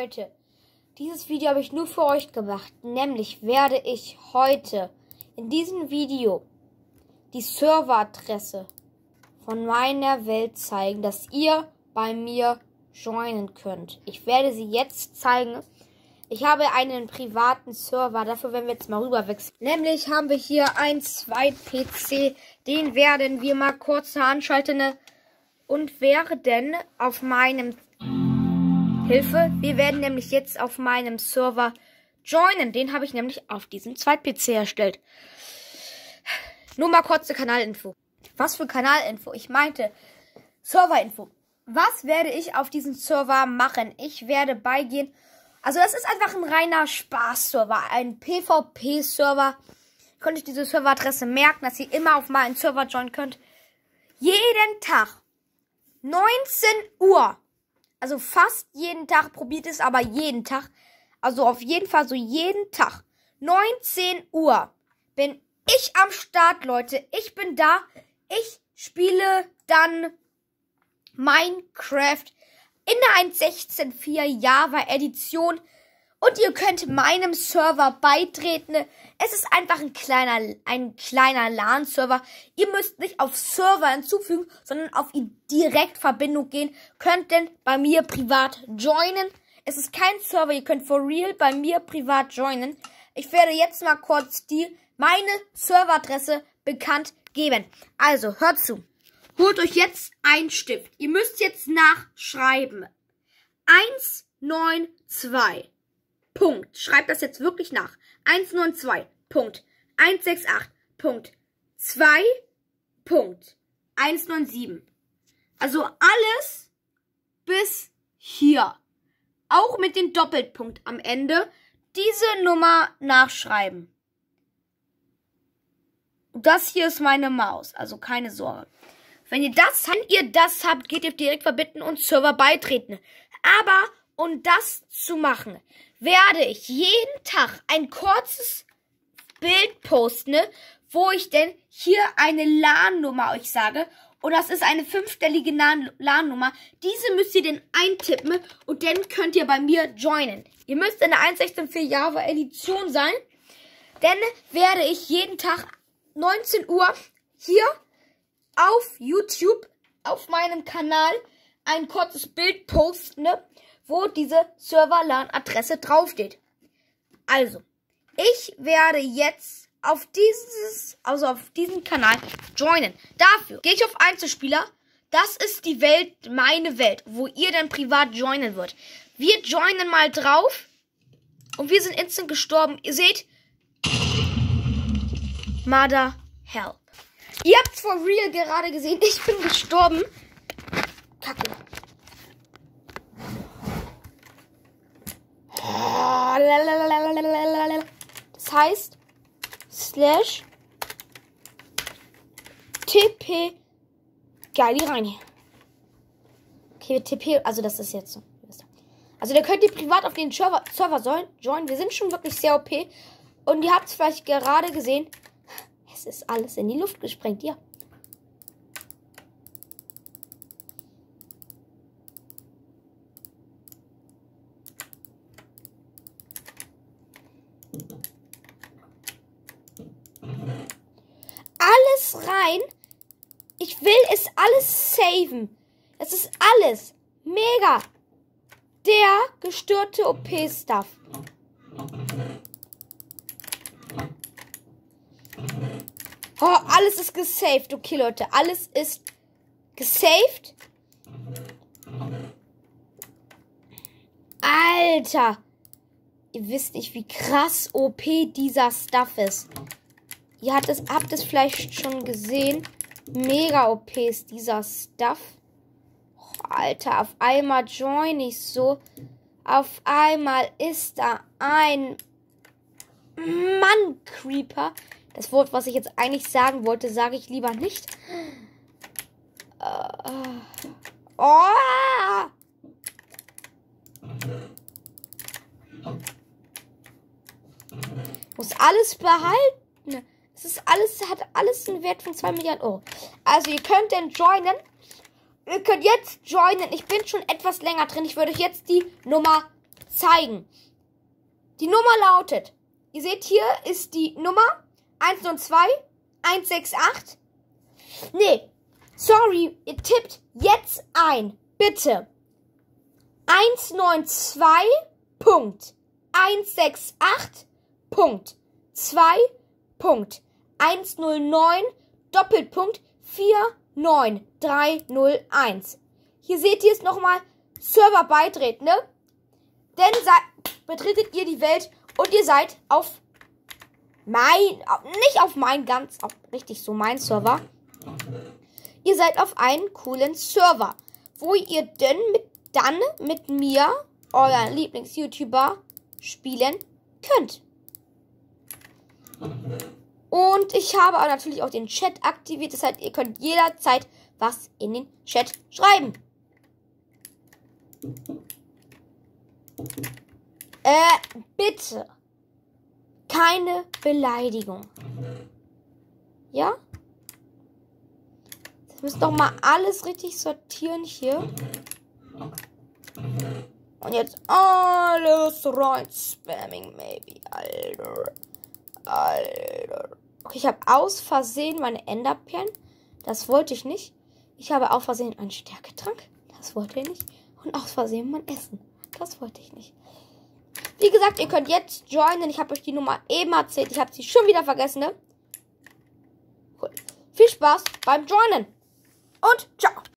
Leute, dieses Video habe ich nur für euch gemacht. Nämlich werde ich heute in diesem Video die Serveradresse von meiner Welt zeigen, dass ihr bei mir joinen könnt. Ich werde sie jetzt zeigen. Ich habe einen privaten Server, dafür werden wir jetzt mal rüber wechseln. Nämlich haben wir hier ein Zweit-PC, den werden wir mal kurz anschalten und werden auf meinem Hilfe. Wir werden nämlich jetzt auf meinem Server joinen. Den habe ich nämlich auf diesem Zweit-PC erstellt. Nur mal kurze Kanalinfo. Was für Kanalinfo? Ich meinte Serverinfo. Was werde ich auf diesem Server machen? Ich werde beigehen. Also das ist einfach ein reiner Spaß-Server. Ein PvP-Server. Könnt ihr diese Serveradresse merken, dass ihr immer auf meinen Server joinen könnt. Jeden Tag. 19 Uhr also fast jeden Tag, probiert es aber jeden Tag. Also auf jeden Fall so jeden Tag. 19 Uhr bin ich am Start, Leute. Ich bin da. Ich spiele dann Minecraft in der 1.16.4 Java Edition und ihr könnt meinem Server beitreten. Es ist einfach ein kleiner, ein kleiner LAN-Server. Ihr müsst nicht auf Server hinzufügen, sondern auf ihn direkt Verbindung gehen. Könnt denn bei mir privat joinen. Es ist kein Server, ihr könnt for real bei mir privat joinen. Ich werde jetzt mal kurz die, meine Serveradresse bekannt geben. Also, hört zu. Holt euch jetzt einen Stift. Ihr müsst jetzt nachschreiben. 192 Punkt. Schreibt das jetzt wirklich nach. 192. Punkt. 168. Punkt. 2. Punkt. 197. Also alles bis hier. Auch mit dem Doppelpunkt am Ende. Diese Nummer nachschreiben. Das hier ist meine Maus, also keine Sorge. Wenn ihr das, wenn ihr das habt, geht ihr direkt verbinden und Server beitreten. Aber um das zu machen, werde ich jeden Tag ein kurzes Bild posten, wo ich denn hier eine LAN-Nummer euch sage. Und das ist eine fünfstellige LAN-Nummer. Diese müsst ihr denn eintippen und dann könnt ihr bei mir joinen. Ihr müsst in der 1.16.4 Java Edition sein. Dann werde ich jeden Tag 19 Uhr hier auf YouTube, auf meinem Kanal, ein kurzes Bild posten wo diese Server-LAN-Adresse draufsteht. Also, ich werde jetzt auf dieses, also auf diesen Kanal joinen. Dafür gehe ich auf Einzelspieler. Das ist die Welt, meine Welt, wo ihr dann privat joinen wird. Wir joinen mal drauf und wir sind instant gestorben. Ihr seht, Mother Help. Ihr habt for real gerade gesehen, ich bin gestorben. Kacke. Das heißt, slash TP. Geil, die rein hier. Okay, TP, also das ist jetzt so. Also da könnt ihr privat auf den Server, Server joinen. Wir sind schon wirklich sehr OP. Und ihr habt es vielleicht gerade gesehen. Es ist alles in die Luft gesprengt, ja. Alles rein. Ich will es alles saven. Es ist alles mega. Der gestörte OP-Stuff. Oh, alles ist gesaved. Okay, Leute. Alles ist gesaved. Alter. Ihr wisst nicht, wie krass OP dieser Stuff ist. Ihr habt es, habt es vielleicht schon gesehen. Mega OP ist dieser Stuff. Oh, Alter, auf einmal join ich so. Auf einmal ist da ein Mann Creeper. Das Wort, was ich jetzt eigentlich sagen wollte, sage ich lieber nicht. Uh, oh! Muss alles behalten. Es ist alles, hat alles einen Wert von 2 Milliarden Euro. Also ihr könnt dann joinen. Ihr könnt jetzt joinen. Ich bin schon etwas länger drin. Ich würde euch jetzt die Nummer zeigen. Die Nummer lautet, ihr seht hier ist die Nummer 102 168. Nee, sorry, ihr tippt jetzt ein. Bitte. 192.168.2.109 Doppelpunkt 49301. Hier seht ihr es nochmal. Server beitreten, ne? Denn betretet ihr die Welt und ihr seid auf mein, nicht auf mein ganz, auf richtig so mein Server. Ihr seid auf einen coolen Server, wo ihr denn mit, dann mit mir, euren Lieblings-YouTuber, spielen könnt. Und ich habe auch natürlich auch den Chat aktiviert. Das heißt, ihr könnt jederzeit was in den Chat schreiben. Äh, bitte. Keine Beleidigung. Ja? Wir müssen doch mal alles richtig sortieren hier. Und jetzt alles rein. Spamming, maybe. Alter. Alter. Okay, ich habe aus Versehen meine Enderperlen. Das wollte ich nicht. Ich habe aus Versehen einen Stärketrank. Das wollte ich nicht. Und aus Versehen mein Essen. Das wollte ich nicht. Wie gesagt, ihr könnt jetzt joinen. Ich habe euch die Nummer eben erzählt. Ich habe sie schon wieder vergessen, ne? Cool. Viel Spaß beim Joinen. Und ciao.